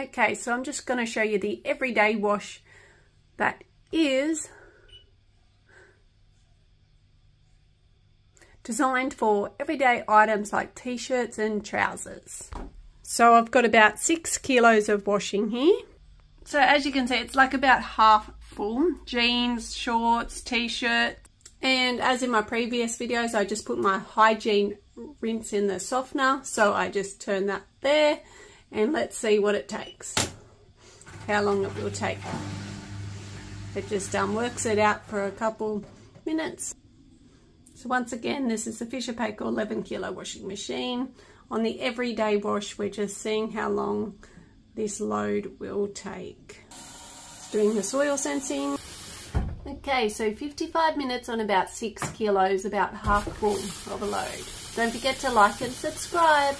Okay, so I'm just going to show you the everyday wash that is designed for everyday items like t-shirts and trousers. So I've got about six kilos of washing here. So as you can see, it's like about half full. Jeans, shorts, t-shirt. And as in my previous videos, I just put my hygiene rinse in the softener. So I just turn that there and let's see what it takes. How long it will take. It just um, works it out for a couple minutes. So once again, this is the Fisher Paykel 11 kilo washing machine. On the everyday wash, we're just seeing how long this load will take. It's doing the soil sensing. Okay, so 55 minutes on about 6 kilos, about half full of a load. Don't forget to like and subscribe.